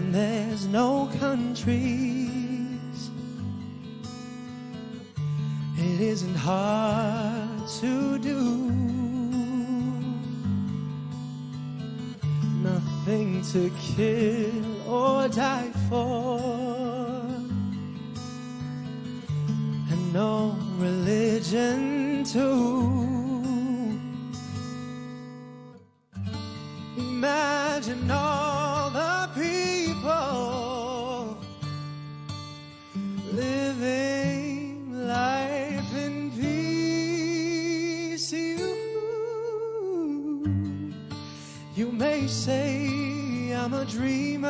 Imagine there's no countries. It isn't hard to do. Nothing to kill or die for. And no religion too. Imagine all you may say I'm a dreamer,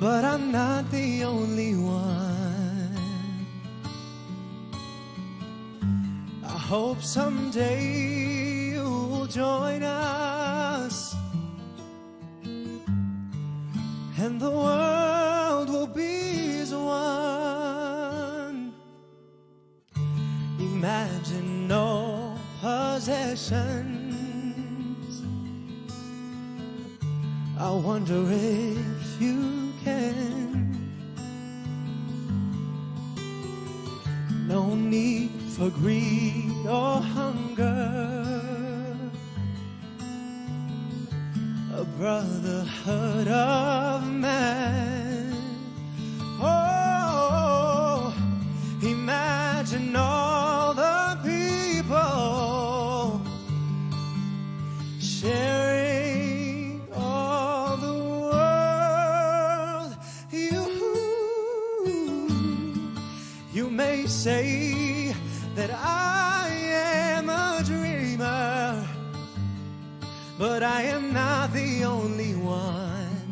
but I'm not the only one. I hope someday you'll join us and the world will be as one. Imagine no possessions. I wonder if you can. No need for greed or hunger. A brotherhood of man. Oh, imagine all that I am a dreamer, but I am not the only one.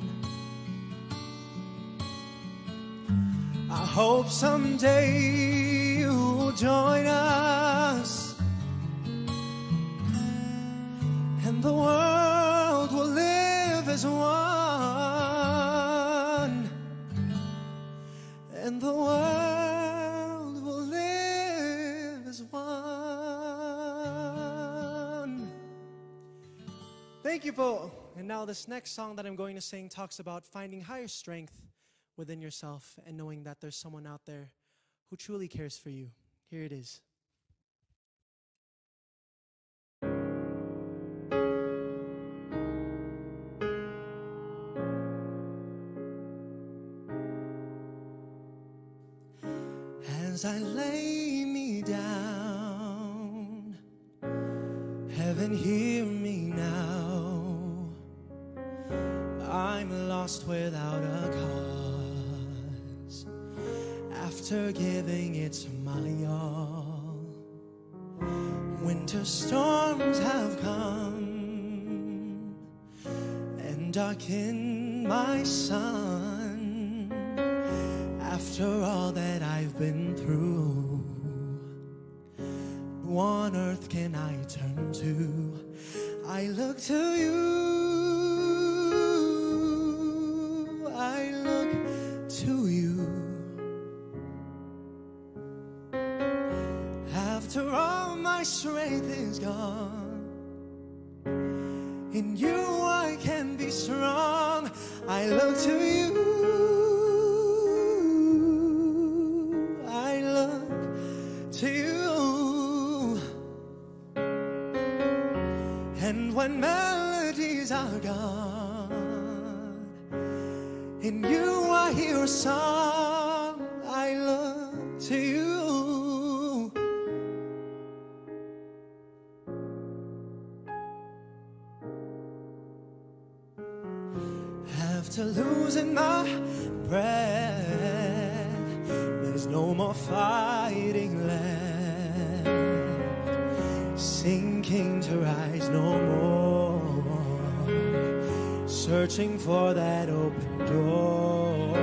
I hope someday you'll join us Thank you, Paul. And now, this next song that I'm going to sing talks about finding higher strength within yourself and knowing that there's someone out there who truly cares for you. Here it is. As I lay me down, heaven, hear me now. Lost without a cause. After giving it my all, winter storms have come and darkened my sun. After all that I've been through, who on earth can I turn to? I look to you. Strength is gone, in you I can be strong. I look to you. I look to you. And when melodies are gone, in you I hear a song. To losing my breath. There's no more fighting left. Sinking to rise no more. Searching for that open door.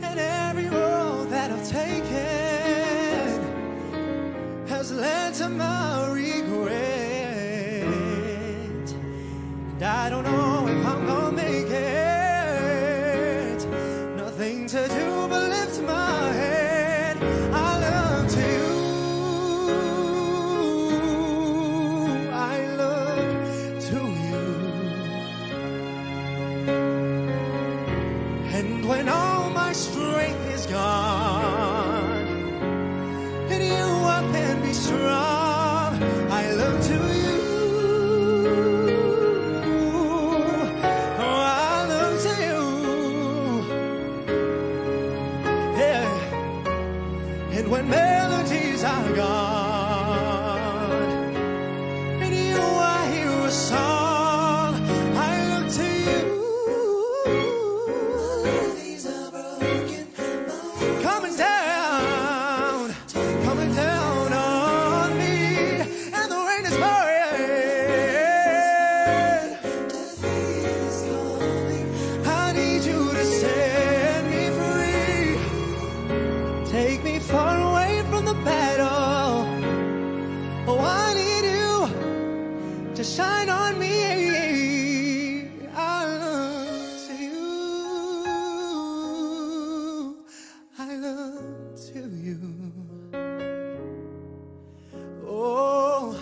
And every road that I've taken has led to my regret. And I don't know to shine on me. I look to you. I look to you. Oh,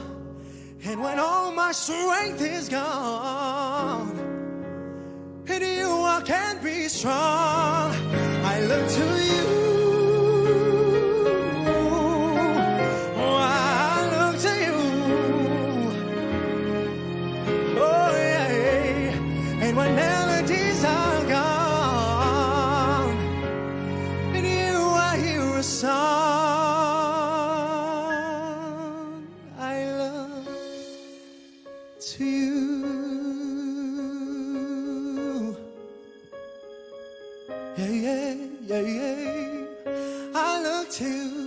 and when all my strength is gone, in you I can be strong. I look to you. You. Yeah, yeah, yeah, yeah. I look to, you.